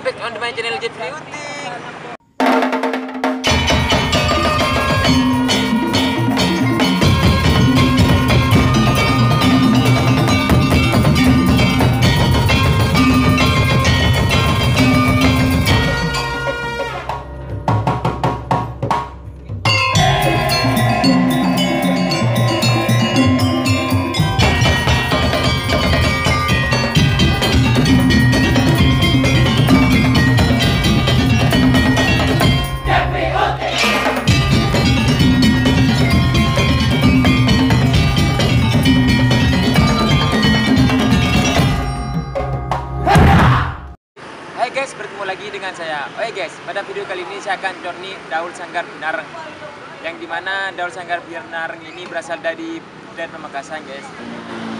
back on my channel Uting. Bertemu lagi dengan saya. Oke guys, pada video kali ini saya akan corni daul sanggar binareng. Yang di mana daul sanggar binareng ini berasal dari dan Pamekasan guys.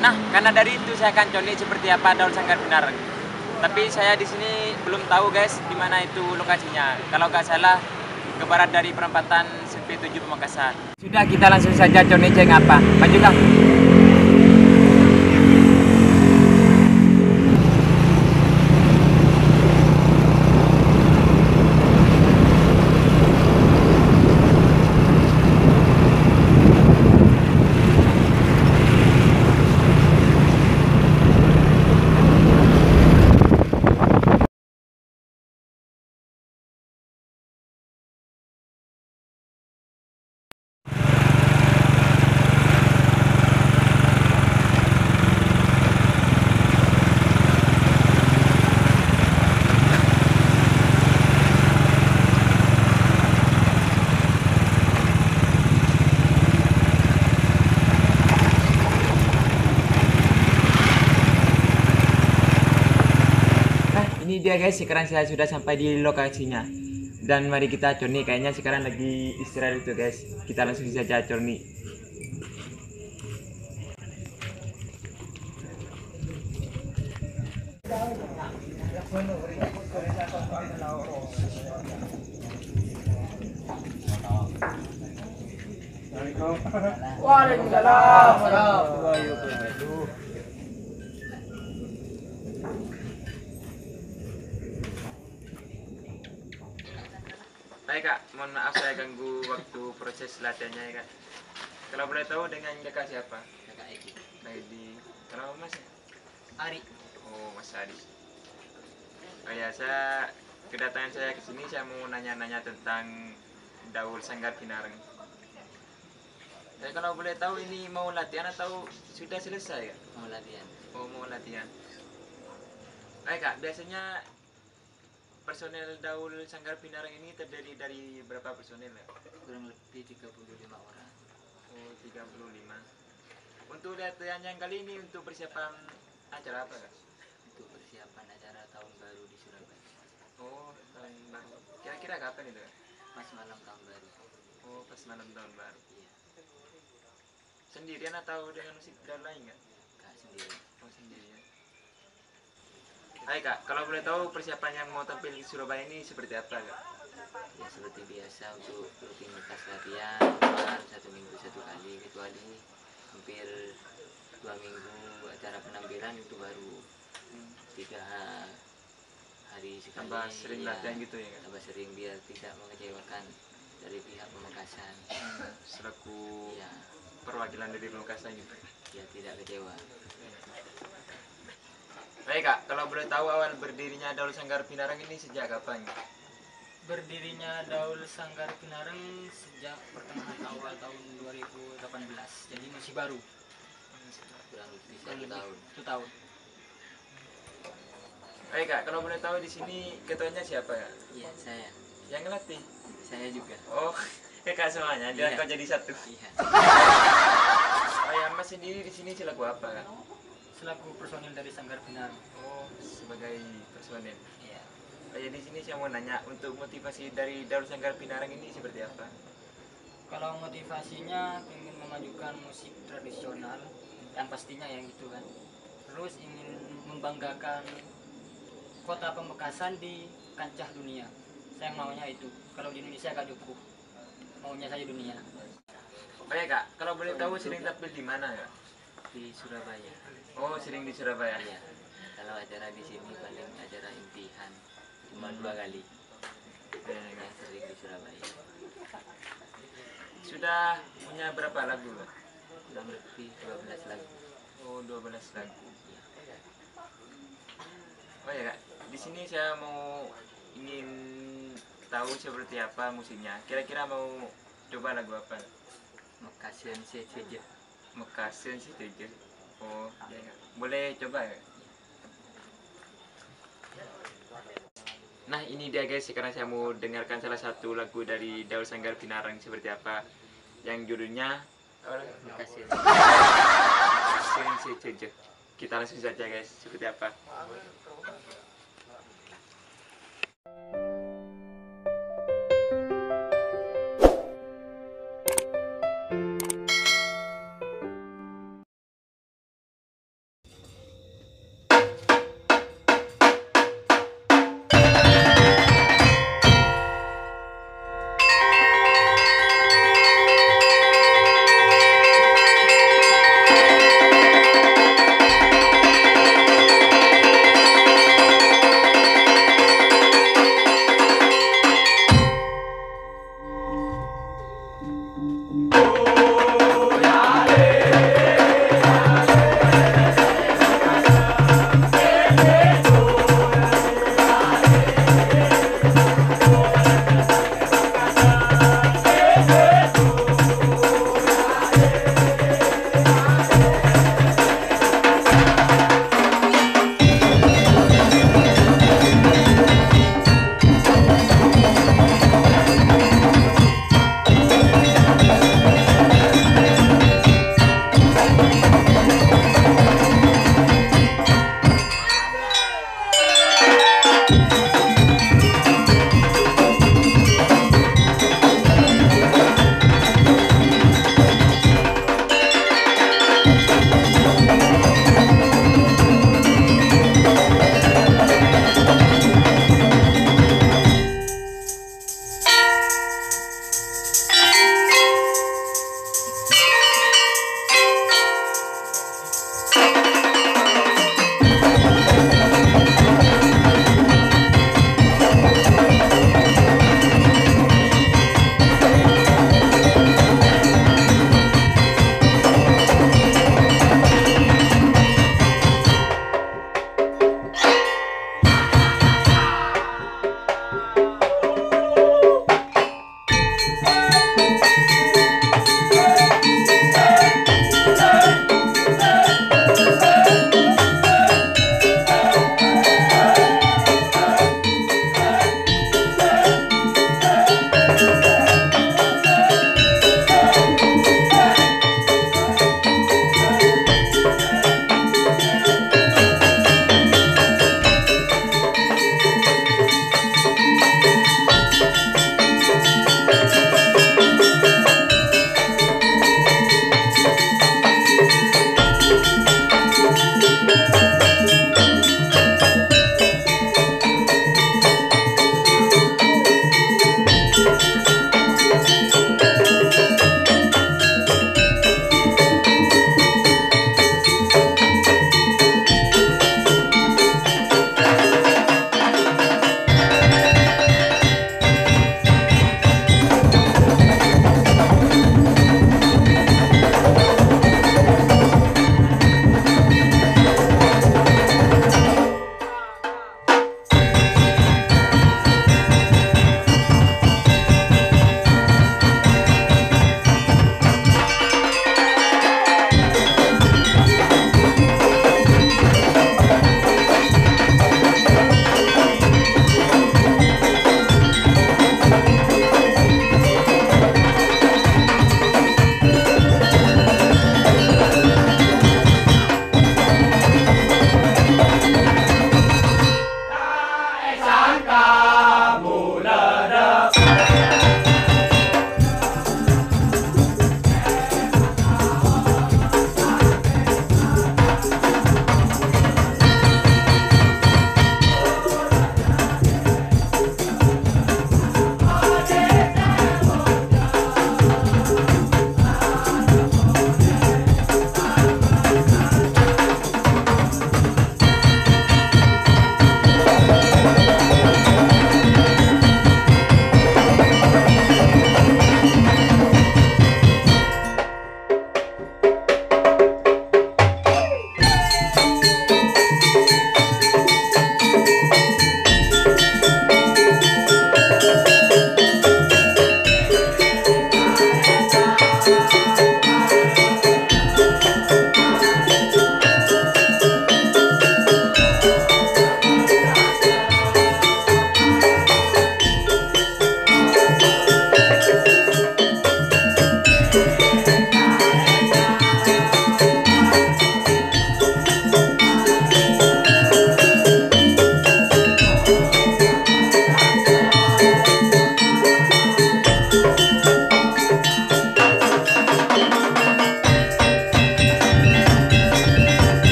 Nah, karena dari itu saya akan corni seperti apa daul sanggar binareng. Tapi saya di sini belum tahu guys di mana itu lokasinya. Kalau nggak salah ke barat dari perempatan SP7 Pamekasan. Sudah kita langsung saja corni cek apa. Maju. Dia guys, sekarang saya sudah sampai di lokasinya. Dan mari kita Corni, kayaknya sekarang lagi istirahat itu guys. Kita langsung saja Corni. Baik kak, mohon maaf saya ganggu waktu proses latihannya ya kak. Kalau boleh tahu dengan kakak siapa? kakak Egi Baik di kalau mas ya? Ari Oh mas Adi. Oh ya saya kedatangan saya ke sini saya mau nanya-nanya tentang Daul Sanggar Pinareng. Ya, kalau boleh tahu ini mau latihan atau sudah selesai kak? mau latihan Oh mau latihan. Baik kak, biasanya personel Daul Sanggar Pinareng ini terdiri dari berapa personel ya? kurang lebih 35 orang Oh 35. Untuk latihan yang kali ini untuk persiapan acara apa kak? untuk persiapan acara tahun baru di Surabaya Oh tahun baru. Kira-kira kapan itu kak? pas malam tahun baru Oh pas malam tahun baru. iya Sendirian atau dengan musik lain nggak? kak sendiri Oh sendirian. Hai kak, kalau boleh tahu persiapan yang mau tampil di Surabaya ini seperti apa kak? ya seperti biasa untuk rutinitas latihan normal satu minggu satu kali kecuali hampir dua minggu acara penampilan itu baru tiga hari sekali Tambah sering ya, latihan gitu ya kak? tambah sering biar tidak mengecewakan dari pihak Pemekasan Selaku ya perwakilan dari Pemekasan gitu. ya tidak kecewa Baik kak, kalau boleh tahu awal berdirinya Daul Sanggar Pinarang ini sejak kapan? berdirinya Daul Sanggar Pinareng sejak pertengahan awal tahun 2018 jadi masih baru kurang lebih satu lebih tahun satu tahun Baik kak, kalau boleh tahu di sini ketuanya siapa ya? iya saya Yang ngelatih? saya juga Oh, kakak semuanya, dia Iya. kau jadi satu. iya Oh ya, mas sendiri di sini selaku apa kak? Selaku personil dari Sanggar Pinareng Oh, sebagai personel. iya. Oh, ya di sini saya mau nanya untuk motivasi dari Daul Sanggar Pinarang ini seperti apa? kalau motivasinya ingin memajukan musik tradisional yang pastinya yang itu kan. Terus ingin membanggakan kota Pemekasan di kancah dunia. Saya maunya itu. Kalau di Indonesia agak cukup. Maunya saya dunia. Ya kak, kalau boleh tahu sering tampil di mana kak? Di Surabaya Oh sering di Surabaya. iya kalau acara di sini paling acara impian cuma dua kali Ya, yang sering di Surabaya Sudah punya berapa lagu? Kurang lebih 12 lagu Oh, 12 lagu. Iya. Oh ya kak, di sini saya mau ingin tahu seperti apa musiknya. Kira-kira mau coba lagu apa? Mekasian saja Mekasin sih tujuh. Oh, ya. Boleh coba ya? Nah ini dia guys, sekarang saya mau dengarkan salah satu lagu dari Daul Sanggar Pinarang seperti apa Yang judulnya Mekasin si tujuh Kita langsung saja guys, seperti apa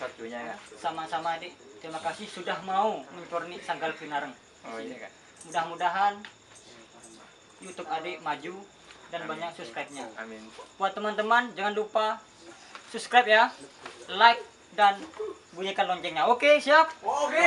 Waktunya kak. Sama-sama adik. Terima kasih sudah mau mencorni Sanggal Pinareng. Oh iya kak. Mudah-mudahan YouTube adik maju dan Amin. banyak subscribe-nya. Amin. Buat teman-teman jangan lupa subscribe ya, like dan bunyikan loncengnya. Oke, siap? Oke.